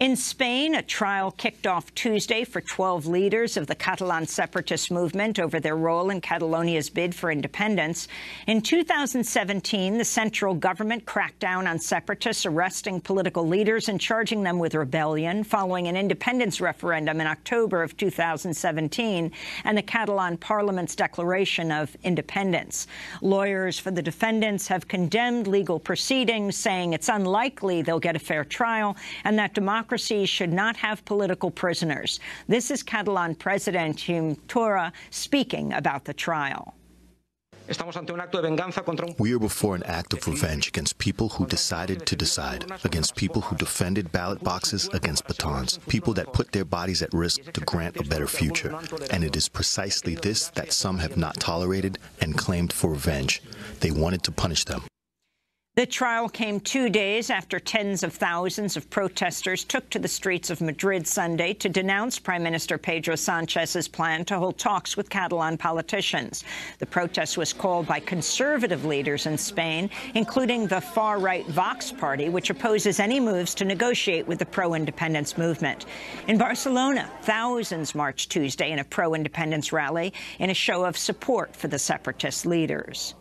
In Spain, a trial kicked off Tuesday for 12 leaders of the Catalan separatist movement over their role in Catalonia's bid for independence. In 2017, the central government cracked down on separatists, arresting political leaders and charging them with rebellion following an independence referendum in October of 2017 and the Catalan parliament's declaration of independence. Lawyers for the defendants have condemned legal proceedings, saying it's unlikely they'll get a fair trial and that democracy democracies should not have political prisoners. This is Catalan President Quim Torra speaking about the trial. We are before an act of revenge against people who decided to decide, against people who defended ballot boxes against batons, people that put their bodies at risk to grant a better future. And it is precisely this that some have not tolerated and claimed for revenge. They wanted to punish them. The trial came two days after tens of thousands of protesters took to the streets of Madrid Sunday to denounce Prime Minister Pedro Sanchez's plan to hold talks with Catalan politicians. The protest was called by conservative leaders in Spain, including the far-right Vox party, which opposes any moves to negotiate with the pro-independence movement. In Barcelona, thousands marched Tuesday in a pro-independence rally in a show of support for the separatist leaders.